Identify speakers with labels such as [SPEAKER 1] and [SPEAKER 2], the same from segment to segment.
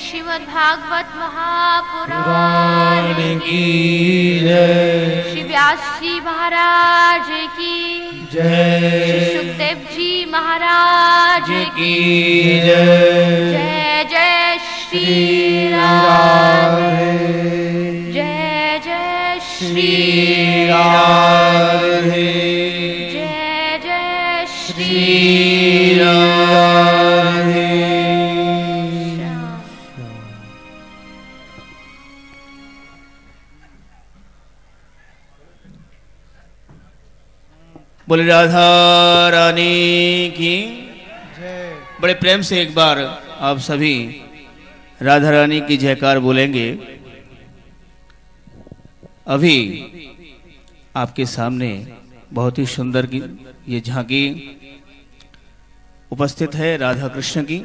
[SPEAKER 1] भागवत महापुराण
[SPEAKER 2] की जय।
[SPEAKER 1] श्री व्यास जी महाराज की
[SPEAKER 2] जय।
[SPEAKER 1] श्री सुखदेव जी महाराज की
[SPEAKER 2] की जय।
[SPEAKER 1] जय। जय श्री राम। जय जय श्री राम।
[SPEAKER 3] बोले राधा रानी की। बड़े प्रेम से एक बार आप सभी राधा रानी की जयकार बोलेंगे। अभी आपके सामने बहुत ही सुंदर की ये झांकी उपस्थित है राधा कृष्ण की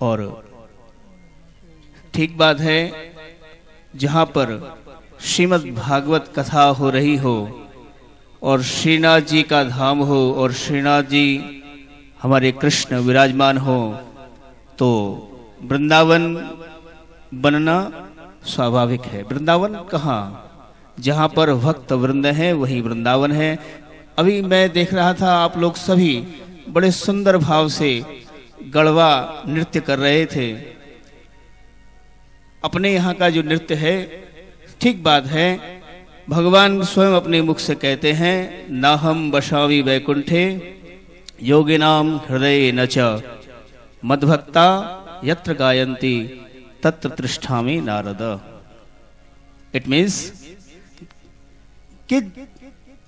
[SPEAKER 3] और ठीक बात है जहाँ पर श्रीमद् भागवत कथा हो रही हो और श्रीनाथ जी का धाम हो और श्रीनाथ जी हमारे कृष्ण विराजमान हो तो वृंदावन बनना स्वाभाविक है। वृंदावन कहाँ? जहाँ पर भक्त वृंद है, वही वृंदावन है। अभी मैं देख रहा था, आप लोग सभी बड़े सुंदर भाव से गढ़वा नृत्य कर रहे थे। अपने यहाँ का जो नृत्य है, ठीक बात है भगवान स्वयं अपने मुख से कहते हैं न हम बशावी वैकुंठे, योगिनाम हृदय न च। मद्भक्ता यत्र गायन्ति, तत्र तिष्ठामि नारद। इट मीन्स कि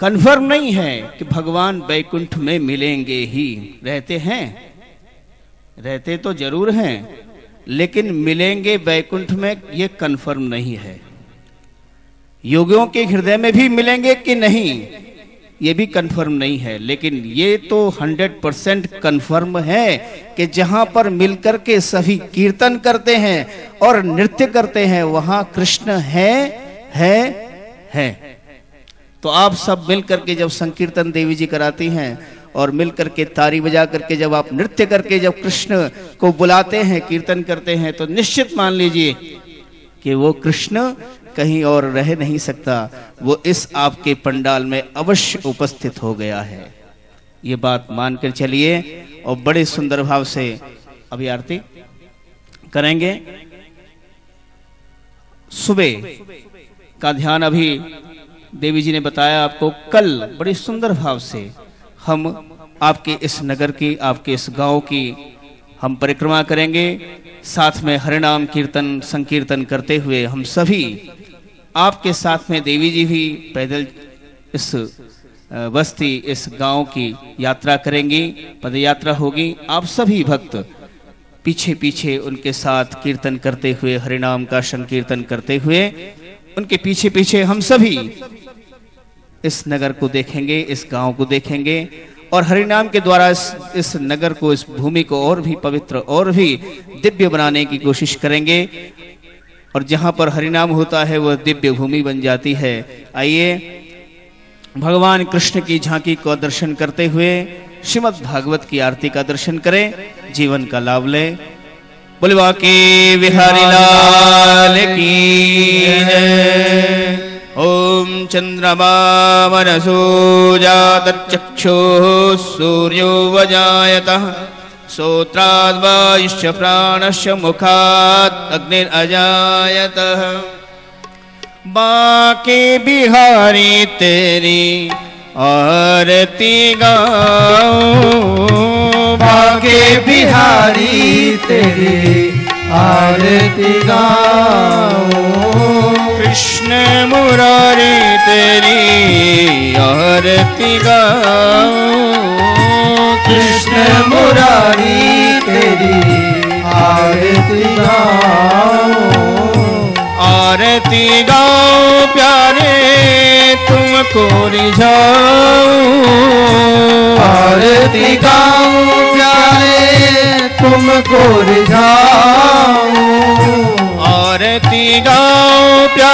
[SPEAKER 3] कन्फर्म नहीं है कि भगवान वैकुंठ में मिलेंगे ही। रहते हैं। रहते तो ज़रूर हैं, लेकिन मिलेंगे वैकुंठ में ये कन्फर्म नहीं है। योगियों के हृदय में भी मिलेंगे कि नहीं? ये भी कंफर्म नहीं है, लेकिन ये तो 100 परसेंट कन्फर्म है कि जहाँ पर मिलकर के सभी कीर्तन करते हैं और नृत्य करते हैं, वहाँ कृष्ण है है है। तो आप सब मिल करके जब संकीर्तन देवी जी कराती हैं और मिल करके तारी बजा करके जब आप नृत्य करके जब कृष्ण को बुलाते हैं, कीर्तन करते हैं तो निश्चित मान लीजिए कि वो कृष्ण कहीं और रह नहीं सकता, वो इस आपके पंडाल में अवश्य उपस्थित हो गया है। ये बात मानकर चलिए और बड़े सुंदर भाव से अभी आरती करेंगे। सुबह का ध्यान अभी देवी जी ने बताया आपको, कल बड़ी सुंदर भाव से हम आपके इस नगर की, आपके इस गाँव की हम परिक्रमा करेंगे। साथ में हरिनाम कीर्तन, संकीर्तन करते हुए हम सभी आपके साथ में देवी जी भी पैदल इस बस्ती इस गाँव की यात्रा करेंगी पद यात्रा होगी। आप सभी भक्त पीछे पीछे उनके साथ कीर्तन करते हुए हरिनाम का संकीर्तन करते हुए उनके पीछे पीछे हम सभी इस नगर को देखेंगे इस गाँव को देखेंगे और हरिनाम के द्वारा इस, इस नगर को इस भूमि को और भी पवित्र और भी दिव्य बनाने की कोशिश करेंगे। और जहाँ पर हरिनाम होता है, वह दिव्य भूमि बन जाती है। आइए, भगवान कृष्ण की झांकी को दर्शन करते हुए श्रीमद भागवत की आरती का दर्शन करें। जीवन का लाभ लें। बोलवा के बिहारी लाल की जय। ओम चंद्रमा मनसो जातचक्षुः सूर्यो वजायतः श्रोत्राद्वायुश्च प्राणस्य मुखात् अग्निरजायतः बाके बिहारी तेरी आरती गाओ
[SPEAKER 2] भागे बिहारी तेरी आरती गाओ
[SPEAKER 3] कृष्ण मुरारी तेरी आरती गाओ
[SPEAKER 2] कृष्ण तेरी आरती गाओ
[SPEAKER 3] आरती गाओ प्यारे तुमको रिझाओ
[SPEAKER 2] आरती गाओ प्यारे तुमको रिझाओ
[SPEAKER 3] आरती गाओ प्यारे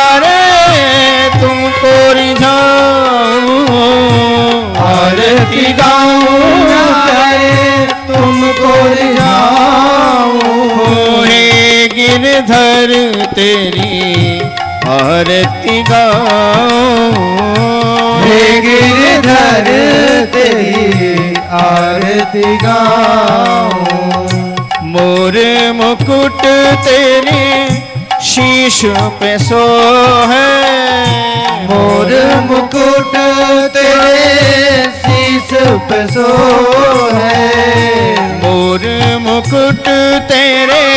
[SPEAKER 3] गिरधर तेरी आरती गाऊं
[SPEAKER 2] हे गिरधर तेरी आरती गाऊं
[SPEAKER 3] मोर मुकुट तेरे शीश पे सो है।
[SPEAKER 2] मोर मुकुट तेरे शीस पे सो है।
[SPEAKER 3] मोर मुकुट तेरे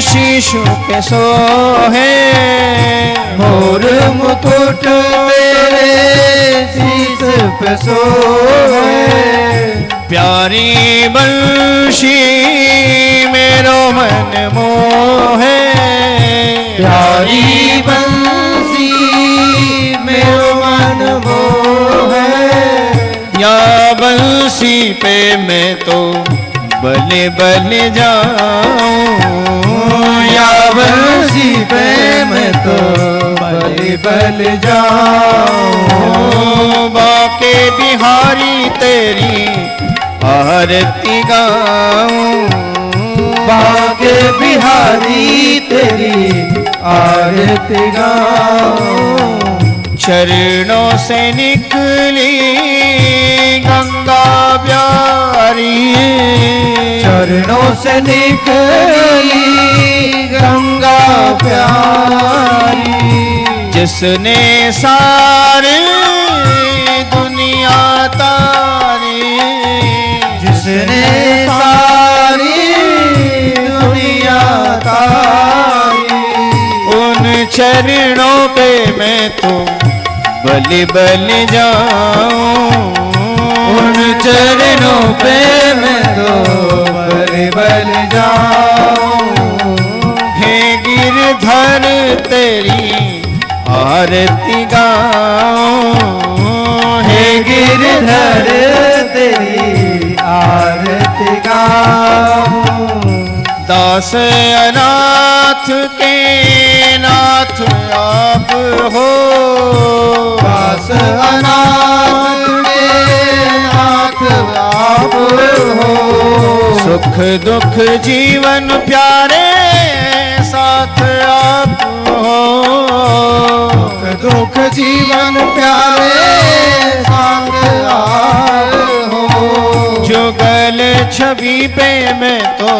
[SPEAKER 3] शीश पे सो है
[SPEAKER 2] मोर मुकुट तेरे शीस पे सो है
[SPEAKER 3] प्यारी बंशी मेरो मन मोहे।
[SPEAKER 2] प्यारी बंसी मेरो मन मोह।
[SPEAKER 3] या बंसी पे मैं तो बले बले जाऊँ।
[SPEAKER 2] या बंसी पे मैं तो बल बल जाऊँ।
[SPEAKER 3] बाके बिहारी तेरी आरती गाऊं।
[SPEAKER 2] बागे बिहारी तेरी आरती गाऊं।
[SPEAKER 3] चरणों से निकली गंगा प्यारी।
[SPEAKER 2] चरणों से निकली गंगा प्यारी।
[SPEAKER 3] जिसने सारी दुनिया तारी।
[SPEAKER 2] जिसने सारी दुनिया तारी।
[SPEAKER 3] उन चरणों पे मैं तो बलि बलि जाऊँ।
[SPEAKER 2] उन चरणों पे मैं तो बल बल
[SPEAKER 3] हे गिरधर, तेरी आरती
[SPEAKER 2] हे गिरधर, तेरी आरती गाऊं।
[SPEAKER 3] दास अनाथ के नाथ आप हो।
[SPEAKER 2] दास अनाथ
[SPEAKER 3] सुख दुख जीवन प्यारे साथ आप हो सुख
[SPEAKER 2] दुख जीवन प्यारे साथ आप हो
[SPEAKER 3] जुगल छवि पे मैं तो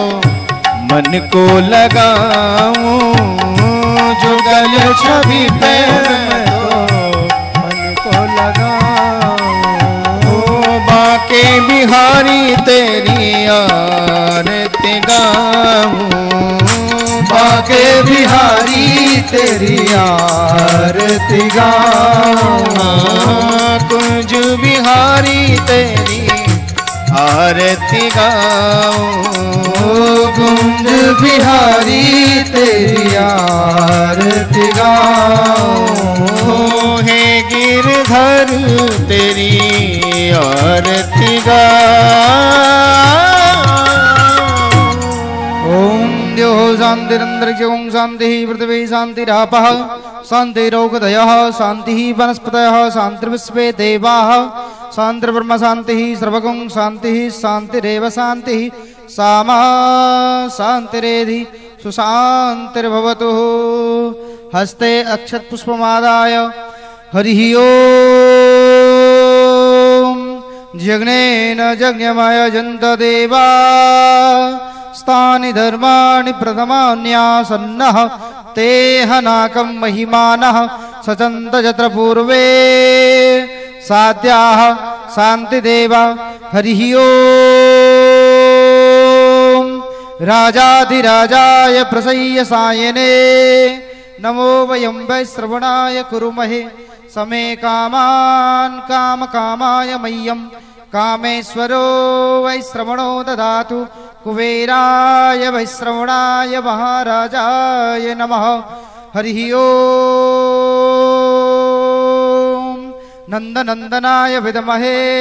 [SPEAKER 3] मन को लगाऊँ। जुगल छवि पे मैं तो
[SPEAKER 2] मन को लगाऊँ।
[SPEAKER 3] बाके बिहारी तेरी
[SPEAKER 2] तेरी आरती गाऊं
[SPEAKER 3] कुंज बिहारी तेरी आरती गाऊं।
[SPEAKER 2] कुंज बिहारी तेरी आरती गाऊं।
[SPEAKER 3] हे गिरधर तेरी आरती गा
[SPEAKER 2] ओम शांति पृथ्वी शांतिरोगदयः शांति वनस्पतयः शांतिर्विश्वे देवाः, शांतिः सर्वगुं, शांतिः शांतिरेव, शांतिः सामा, शांतिरेधि सुशांतिर्भवतु। हस्ते अक्षतपुष्पमादाय हरिः ओम्। जग्नेन जज्ञमय जन्तदेवा। स्थानि धर्माणि प्रथमान्यासन्नः ते हनाकं महिमानः सचन्त यत्र पूर्वे। साध्याः शान्तिदेवा हरिः ओम्। राजाधिराजाय प्रसय्य सायने। नमो वयं वै श्रवणाय कुरुमहे। समे कामान् कामकामाय मह्यं कामेश्वरो वै श्रवणो ददातु कुबेराय वै श्रवणाय महाराजाय नमः। हरिः ओम्। नन्दनन्दनाय विद्महे